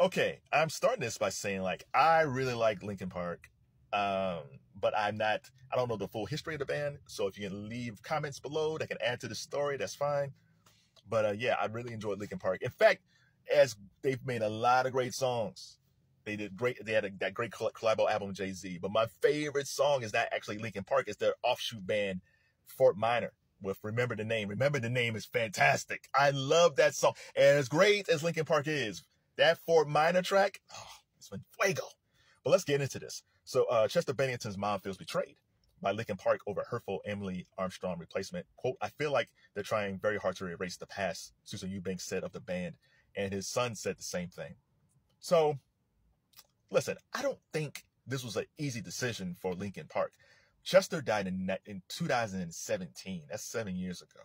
Okay, I'm starting this by saying like I really like Linkin Park, um, but I'm not. I don't know the full history of the band, so if you can leave comments below that can add to the story, that's fine. But uh, yeah, I really enjoyed Linkin Park. In fact, as they've made a lot of great songs. They did great. They had a, that great collabo album Jay Z. But my favorite song is not actually Linkin Park. It's their offshoot band Fort Minor with Remember the Name. Remember the Name is fantastic. I love that song. And as great as Linkin Park is, that Fort Minor track, oh, it's been fuego. But let's get into this. So uh, Chester Bennington's mom feels betrayed by Linkin Park over hurtful Emily Armstrong replacement. Quote, I feel like they're trying very hard to erase the past, Susan Eubanks said of the band, and his son said the same thing. So, listen, I don't think this was an easy decision for Linkin Park. Chester died in, in 2017. That's seven years ago.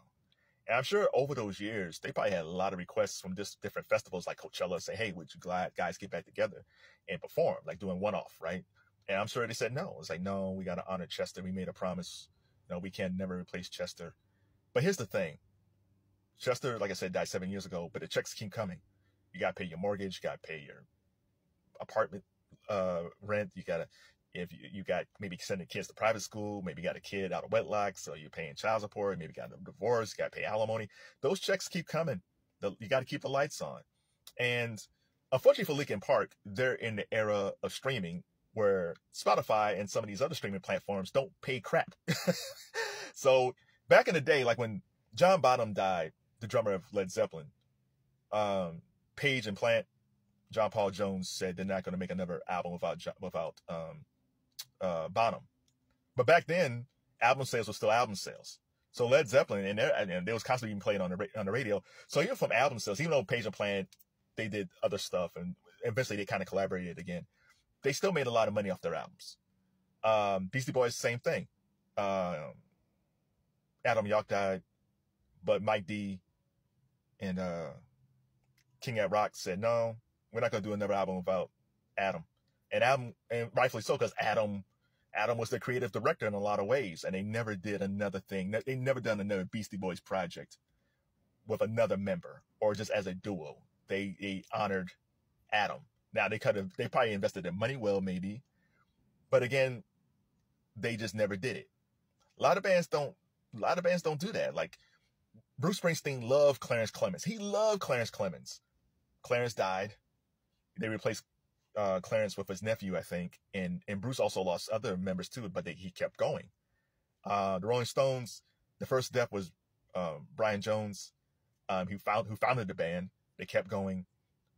And I'm sure over those years, they probably had a lot of requests from just different festivals like Coachella say, hey, would you glad guys get back together and perform, like doing one off, right? And I'm sure they said no. It's like, no, we got to honor Chester. We made a promise. Know, we can never replace Chester. But here's the thing Chester, like I said, died seven years ago, but the checks keep coming. You got to pay your mortgage, you got to pay your apartment uh, rent, you got to if you, you got maybe sending kids to private school, maybe got a kid out of wedlock, so you're paying child support, maybe got a divorce, got to pay alimony. Those checks keep coming. The, you got to keep the lights on. And unfortunately for Linkin Park, they're in the era of streaming where Spotify and some of these other streaming platforms don't pay crap. so back in the day, like when John Bonham died, the drummer of Led Zeppelin, um, Page and Plant, John Paul Jones said they're not going to make another album without without um, uh, Bonham. But back then, album sales were still album sales. So Led Zeppelin and, and they was constantly being played on the on the radio. So even from album sales, even though Page and Plant they did other stuff and eventually they kind of collaborated again, they still made a lot of money off their albums. Um, Beastie Boys, same thing. Um, Adam Yauch died, but Mike D and uh, King Ad-Rock said no, we're not gonna do another album without Adam and Adam, and rightfully so, because Adam, Adam was the creative director in a lot of ways, and they never did another thing. They never done another Beastie Boys project with another member or just as a duo. They they honored Adam. Now they could have, they probably invested their money well, maybe, but again, they just never did it. A lot of bands don't. A lot of bands don't do that. Like Bruce Springsteen loved Clarence Clemons. He loved Clarence Clemons. Clarence died. They replaced uh, Clarence with his nephew, I think, and and Bruce also lost other members too, but they, he kept going. Uh, the Rolling Stones, the first death was um, Brian Jones, um, who found who founded the band. They kept going.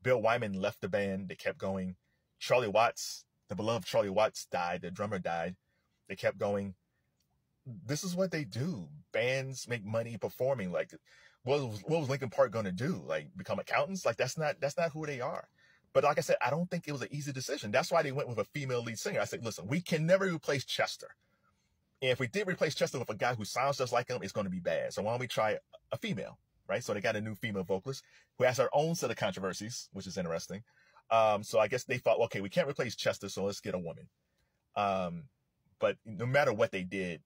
Bill Wyman left the band. They kept going. Charlie Watts, the beloved Charlie Watts, died. The drummer died. They kept going. This is what they do. Bands make money performing. Like, what was, what was Linkin Park going to do? Like, become accountants? Like, that's not that's not who they are. But like I said, I don't think it was an easy decision. That's why they went with a female lead singer. I said, listen, we can never replace Chester. And if we did replace Chester with a guy who sounds just like him, it's going to be bad. So why don't we try a female, right? So they got a new female vocalist who has her own set of controversies, which is interesting. Um, so I guess they thought, okay, we can't replace Chester, so let's get a woman. Um, but no matter what they did,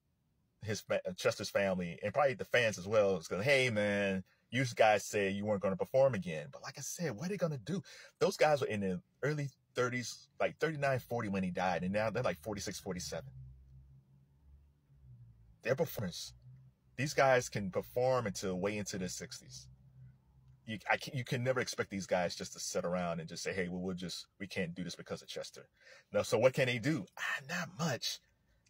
his Chester's family and probably the fans as well is going, hey man, you guys said you weren't going to perform again. But like I said, what are they going to do? Those guys were in the early 30s, like 39, 40 when he died, and now they're like 46, 47. They're performers. These guys can perform until way into their 60s. You, I can, you can never expect these guys just to sit around and just say, hey, well, we'll just, we can't do this because of Chester. No, so what can they do? Ah, not much.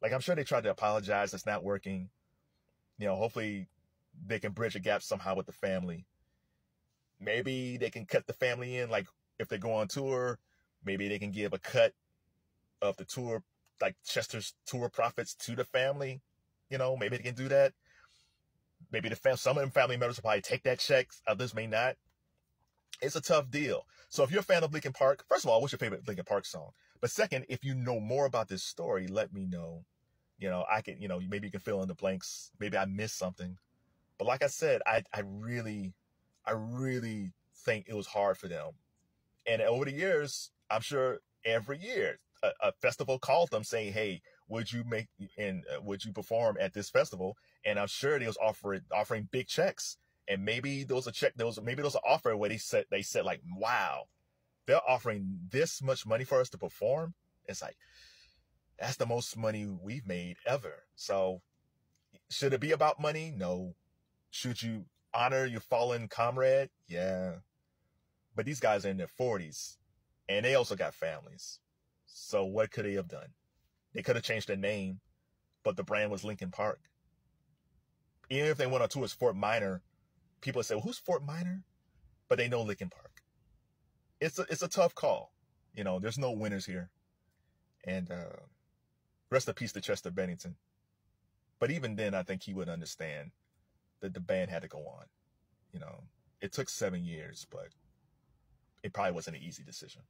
Like, I'm sure they tried to apologize. It's not working. You know, hopefully they can bridge a gap somehow with the family. Maybe they can cut the family in, like if they go on tour, maybe they can give a cut of the tour, like Chester's tour profits to the family. You know, maybe they can do that. Maybe the fam- some of them family members will probably take that check, others may not. It's a tough deal. So if you're a fan of Linkin Park, first of all, what's your favorite Linkin Park song? But second, if you know more about this story, let me know. You know, I can, you know, maybe you can fill in the blanks. Maybe I missed something. But like I said, I, I really, I really think it was hard for them. And over the years, I'm sure every year a, a festival called them saying, "Hey, would you make and uh, would you perform at this festival?" And I'm sure they was offering offering big checks. And maybe there was a check, there was maybe there was an offer where they said they said like, "Wow, they're offering this much money for us to perform. It's like, that's the most money we've made ever. So should it be about money? No. Should you honor your fallen comrade? Yeah. But these guys are in their 40s and they also got families. So what could they have done? They could have changed their name, but the brand was Linkin Park. Even if they went on tour as Fort Minor, people say, well, who's Fort Minor? But they know Linkin Park. It's a, it's a tough call. You know, there's no winners here. And uh, rest in peace to Chester Bennington. But even then, I think he would understand that the band had to go on. You know, it took seven years, but it probably wasn't an easy decision.